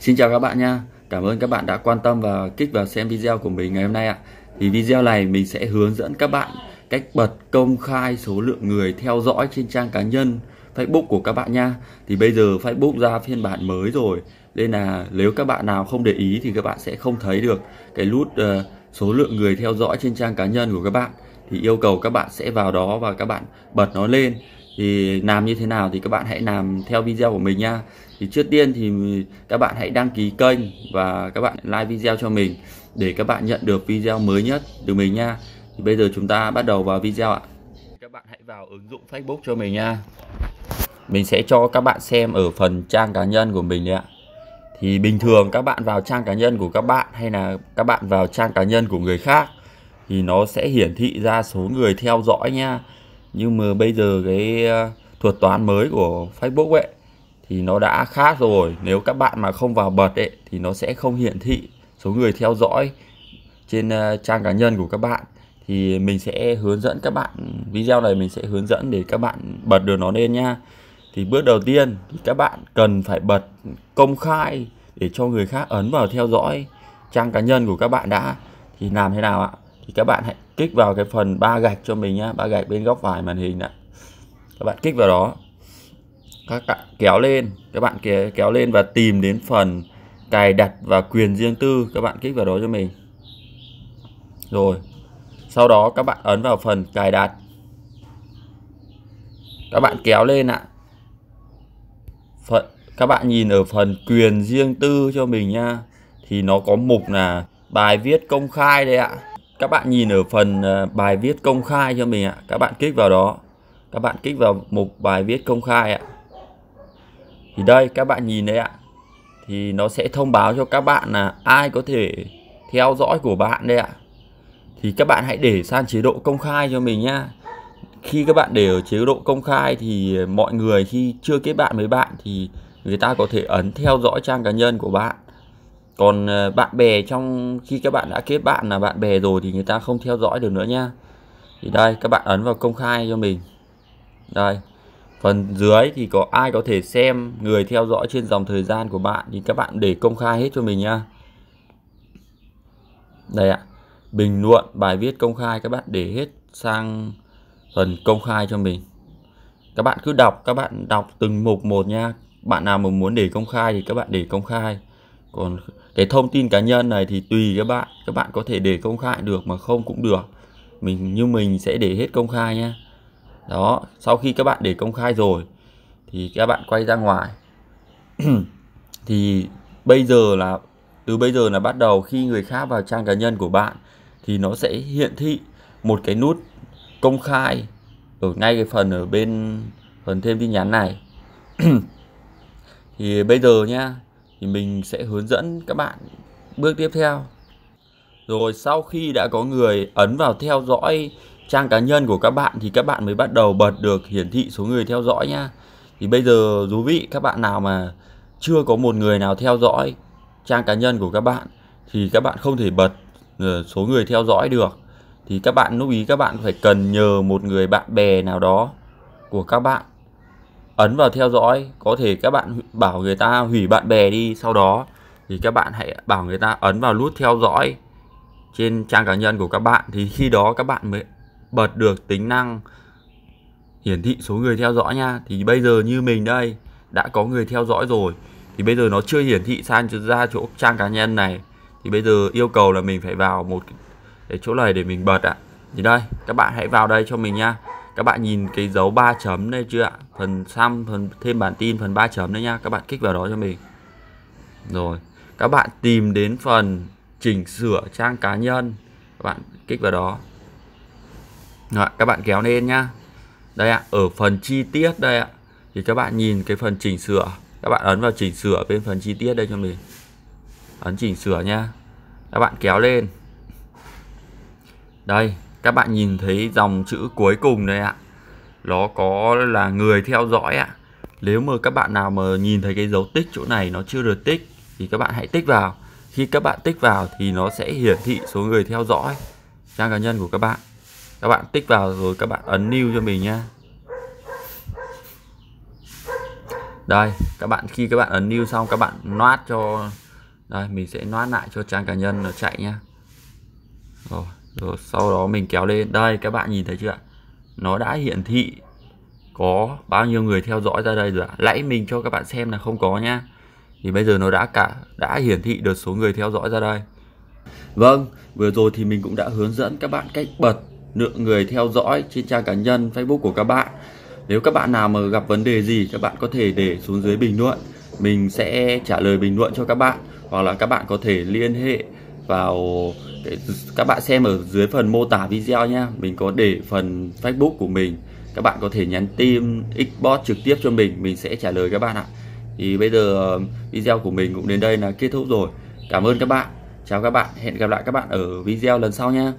Xin chào các bạn nha. Cảm ơn các bạn đã quan tâm và kích vào xem video của mình ngày hôm nay ạ. Thì video này mình sẽ hướng dẫn các bạn cách bật công khai số lượng người theo dõi trên trang cá nhân Facebook của các bạn nha. Thì bây giờ Facebook ra phiên bản mới rồi nên là nếu các bạn nào không để ý thì các bạn sẽ không thấy được cái nút uh, số lượng người theo dõi trên trang cá nhân của các bạn thì yêu cầu các bạn sẽ vào đó và các bạn bật nó lên thì làm như thế nào thì các bạn hãy làm theo video của mình nha. Thì trước tiên thì các bạn hãy đăng ký kênh và các bạn like video cho mình để các bạn nhận được video mới nhất từ mình nha. Thì bây giờ chúng ta bắt đầu vào video ạ. Các bạn hãy vào ứng dụng Facebook cho mình nha. Mình sẽ cho các bạn xem ở phần trang cá nhân của mình đấy ạ. Thì bình thường các bạn vào trang cá nhân của các bạn hay là các bạn vào trang cá nhân của người khác thì nó sẽ hiển thị ra số người theo dõi nha nhưng mà bây giờ cái ờ, thuật toán mới của Facebook ấy, thì nó đã khác rồi. Nếu các bạn mà không vào bật ấy, thì nó sẽ không hiển thị số người theo dõi trên ờ, trang cá nhân của các bạn. Thì mình sẽ hướng dẫn các bạn, video này mình sẽ hướng dẫn để các bạn bật được nó lên nha. Thì bước đầu tiên thì các bạn cần phải bật công khai để cho người khác ấn vào theo dõi trang cá nhân của các bạn đã. Thì làm thế nào ạ? Thì các bạn hãy kích vào cái phần ba gạch cho mình nhá, ba gạch bên góc phải màn hình ạ các bạn kích vào đó. Các bạn kéo lên, các bạn kéo lên và tìm đến phần cài đặt và quyền riêng tư. Các bạn kích vào đó cho mình. Rồi. Sau đó các bạn ấn vào phần cài đặt. Các bạn kéo lên ạ. Phần, các bạn nhìn ở phần quyền riêng tư cho mình nha thì nó có mục là bài viết công khai đây ạ các bạn nhìn ở phần ờ, bài viết công khai cho mình ạ. Các bạn kích vào đó. Các bạn kích vào mục bài viết công khai ạ. Thì đây, các bạn nhìn đấy ạ. Thì nó sẽ thông báo cho các bạn là ai có thể theo dõi của bạn đây ạ. Thì các bạn hãy để sang chế độ công khai cho mình nhá. Khi các bạn để ở chế độ công khai thì mọi người khi chưa kết bạn với bạn thì người ta có thể ấn theo dõi trang cá nhân của bạn còn ờ, bạn bè trong, khi các bạn đã kết bạn là bạn bè rồi thì người ta không theo dõi được nữa nha. Thì đây, các bạn ấn vào công khai cho mình. Đây, phần dưới thì có ai có thể xem người theo dõi trên dòng thời gian của bạn thì các bạn để công khai hết cho mình nha. Đây ạ, bình luận, bài viết công khai các bạn để hết sang phần công khai cho mình. Các bạn cứ đọc, các bạn đọc từng mục một nha. Bạn nào mà muốn để công khai thì các bạn để công khai. Còn cái thông tin cá nhân này thì tùy các bạn các bạn có thể để công khai được mà không cũng được. Mình, như mình sẽ để hết công khai nhé đó, sau khi các bạn để công khai rồi thì các bạn quay ra ngoài. Thì bây giờ là, từ bây giờ là bắt đầu khi người khác vào trang cá nhân của bạn thì nó sẽ hiện thị một cái nút công khai ở ngay cái phần ở bên, phần thêm tin nhắn này. Thì bây giờ nhá thì mình sẽ hướng dẫn các bạn bước tiếp theo. Rồi sau khi đã có người ấn vào theo dõi trang cá nhân của các bạn thì các bạn mới bắt đầu bật được hiển thị số người theo dõi nhá. Thì bây giờ thú vị, các bạn nào mà chưa có một người nào theo dõi trang cá nhân của các bạn thì các bạn không thể bật ờ, số người theo dõi được. Thì các bạn lưu ý các bạn phải cần nhờ một người bạn bè nào đó của các bạn ấn vào theo dõi, có thể các bạn bảo người ta hủy bạn bè đi, sau đó thì các bạn hãy bảo người ta ấn vào nút theo dõi trên trang cá nhân của các bạn. Thì khi đó các bạn mới bật được tính năng hiển thị số người theo dõi nha. Thì bây giờ như mình đây, đã có người theo dõi rồi, thì bây giờ nó chưa hiển thị sang ra chỗ trang cá nhân này. Thì bây giờ yêu cầu là mình phải vào một cái chỗ này để mình bật ạ. Thì đây, các bạn hãy vào đây cho mình nha các bạn nhìn cái dấu 3 chấm đây chưa ạ? Phần xăm phần thêm bản tin phần 3 chấm đấy nha. Các bạn kích vào đó cho mình. Rồi các bạn tìm đến phần chỉnh sửa trang cá nhân. Các bạn kích vào đó. Rồi, các bạn kéo lên nhá. Đây ạ ở phần chi tiết đây ạ. Thì các bạn nhìn cái phần chỉnh sửa. Các bạn ấn vào chỉnh sửa bên phần chi tiết đây cho mình. Ấn chỉnh sửa nha. Các bạn kéo lên. Đây các bạn nhìn thấy dòng chữ cuối cùng đây ạ. Nó có là người theo dõi ạ. Nếu mà các bạn nào mà nhìn thấy cái dấu tích chỗ này nó chưa được tích thì các bạn hãy tích vào. Khi các bạn tích vào thì nó sẽ hiển thị số người theo dõi trang cá nhân của các bạn. Các bạn tích vào rồi các bạn ấn new cho mình nha đây các bạn khi các bạn ấn new xong các bạn noát cho đây mình sẽ noát lại cho trang cá nhân nó chạy nhá. Rồi, rồi sau đó mình kéo lên. Đây các bạn nhìn thấy chưa nó đã hiển thị có bao nhiêu người theo dõi ra đây rồi ạ. Lãy mình cho các bạn xem là không có nhá. Thì bây giờ nó đã cả đã hiển thị được số người theo dõi ra đây. Vâng, vừa rồi thì mình cũng đã hướng dẫn các bạn cách bật lượng người theo dõi trên trang cá nhân Facebook của các bạn. Nếu các bạn nào mà gặp vấn đề gì các bạn có thể để xuống dưới bình luận. Mình sẽ trả lời bình luận cho các bạn. Hoặc là các bạn có thể liên hệ vào các bạn xem ở dưới phần mô tả video nha. Mình có để phần Facebook của mình. Các bạn có thể nhắn tin Xbox trực tiếp cho mình, mình sẽ trả lời các bạn ạ. Thì bây giờ um, video của mình cũng đến đây là kết thúc rồi. Cảm ơn các bạn. Chào các bạn, hẹn gặp lại các bạn ở video lần sau nha.